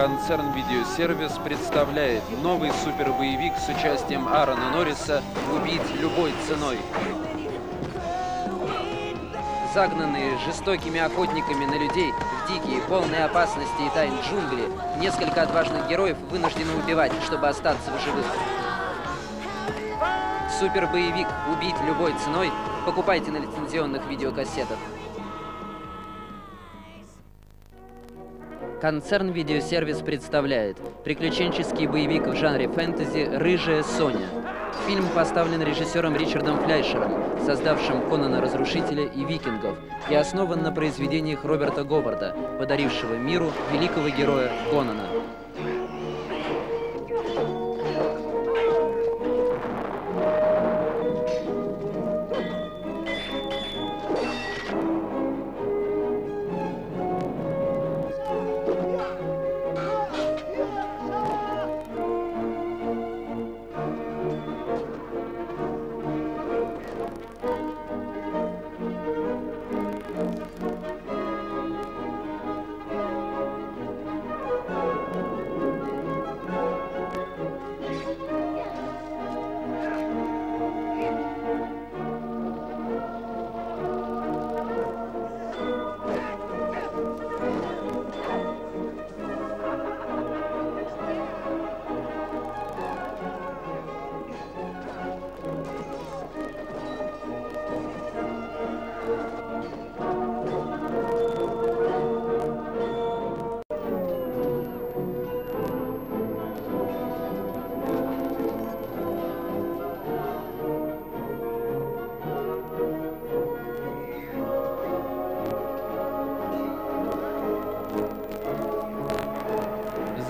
Концерн «Видеосервис» представляет новый супербоевик с участием Аарона Норриса «Убить любой ценой». Загнанные жестокими охотниками на людей в дикие, полные опасности и тайн джунгли, несколько отважных героев вынуждены убивать, чтобы остаться в живых. Супербоевик «Убить любой ценой» покупайте на лицензионных видеокассетах. Концерн «Видеосервис» представляет приключенческий боевик в жанре фэнтези «Рыжая Соня». Фильм поставлен режиссером Ричардом Фляйшером, создавшим Конана Разрушителя и Викингов, и основан на произведениях Роберта Говарда, подарившего миру великого героя Конана.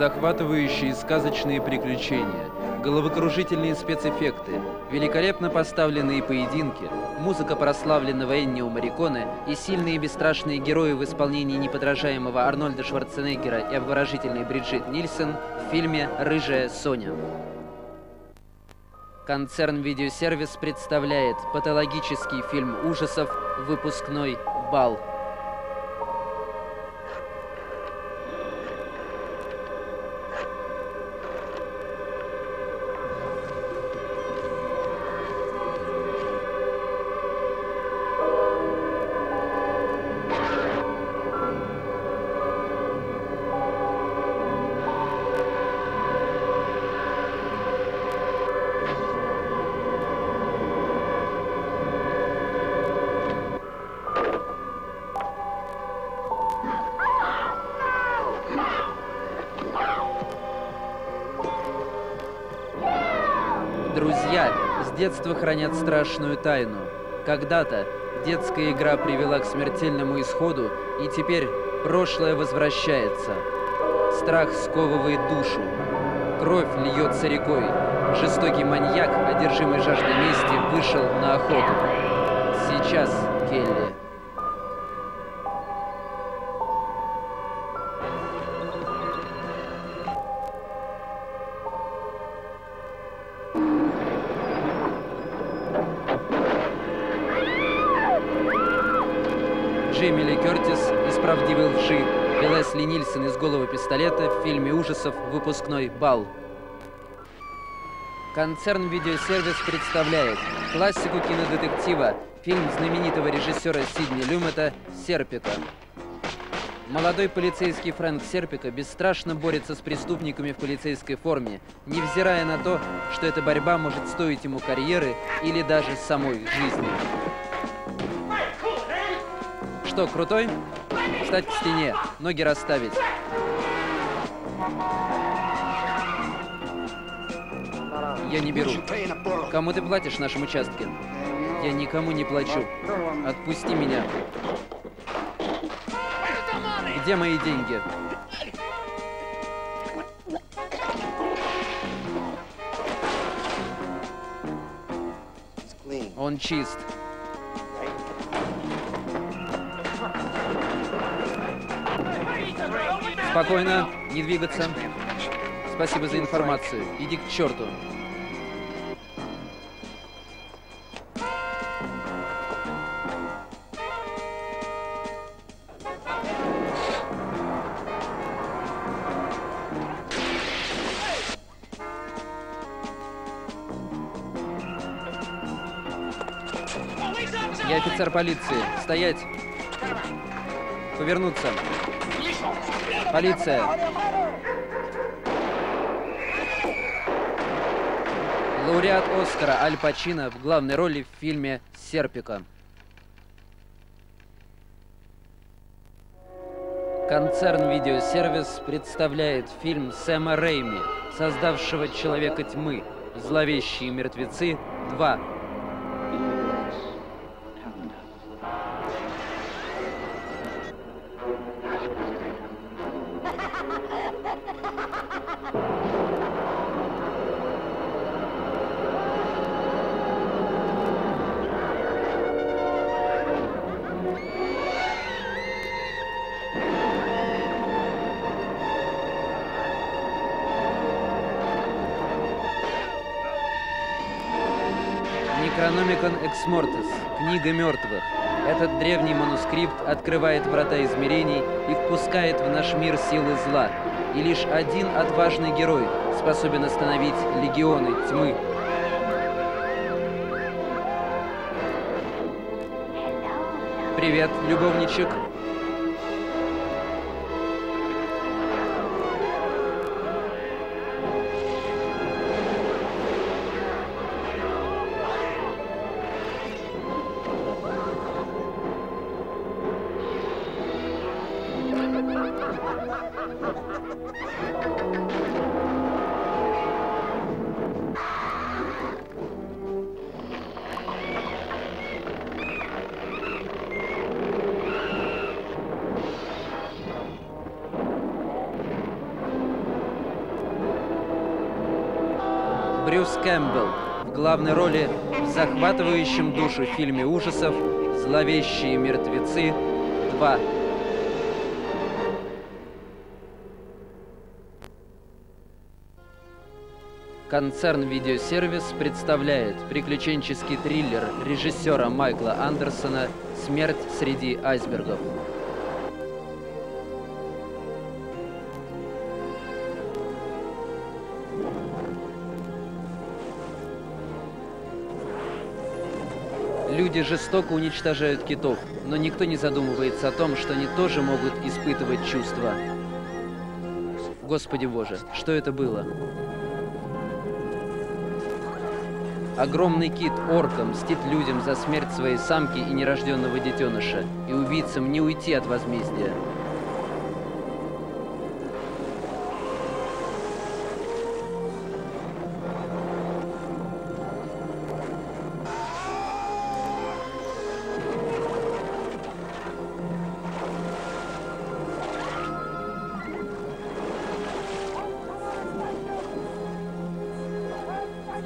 Захватывающие сказочные приключения, головокружительные спецэффекты, великолепно поставленные поединки, музыка прославленного Эннио Мариконе и сильные и бесстрашные герои в исполнении неподражаемого Арнольда Шварценеггера и обворожительной Бриджит Нильсон в фильме «Рыжая Соня». Концерн «Видеосервис» представляет патологический фильм ужасов «Выпускной бал». Друзья с детства хранят страшную тайну. Когда-то детская игра привела к смертельному исходу, и теперь прошлое возвращается. Страх сковывает душу. Кровь льется рекой. Жестокий маньяк, одержимый жаждой мести, вышел на охоту. Сейчас, Келли. Джейми Ли Кертис из «Правдивой лжи» и Лесли Нильсон из «Голого пистолета» в фильме ужасов «Выпускной бал». Концерн «Видеосервис» представляет классику кинодетектива, фильм знаменитого режиссера Сидни Люмета «Серпика». Молодой полицейский Фрэнк Серпика бесстрашно борется с преступниками в полицейской форме, невзирая на то, что эта борьба может стоить ему карьеры или даже самой жизни. Что, крутой? Встать к стене, ноги расставить. Я не беру. Кому ты платишь в нашем участке? Я никому не плачу. Отпусти меня. Где мои деньги? Он чист. Спокойно, не двигаться. Спасибо за информацию. Иди к черту. Я офицер полиции. Стоять. Повернуться. Полиция! Лауреат Оскара Аль Пачино в главной роли в фильме «Серпика». Концерн «Видеосервис» представляет фильм Сэма Рейми, создавшего «Человека тьмы», «Зловещие мертвецы 2», Некрономикон Эксмортес, книга мертвых. Этот древний манускрипт открывает врата измерений и впускает в наш мир силы зла. И лишь один отважный герой способен остановить легионы тьмы. Привет, любовничек. Брюс Кэмпбелл в главной роли в захватывающем душу фильме ужасов «Зловещие мертвецы 2». Концерн «Видеосервис» представляет приключенческий триллер режиссера Майкла Андерсона «Смерть среди айсбергов». Люди жестоко уничтожают китов, но никто не задумывается о том, что они тоже могут испытывать чувства. Господи Боже, что это было? Огромный кит орка мстит людям за смерть своей самки и нерожденного детеныша, и убийцам не уйти от возмездия.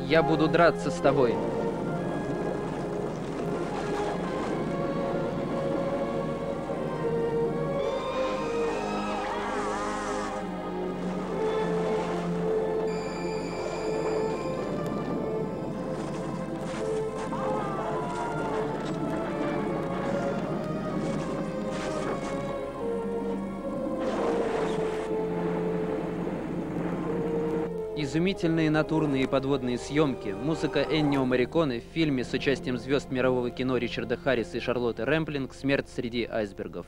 Я буду драться с тобой. Изумительные натурные подводные съемки, музыка Эннио Мариконы в фильме с участием звезд мирового кино Ричарда Харриса и Шарлотты Рэмплинг «Смерть среди айсбергов».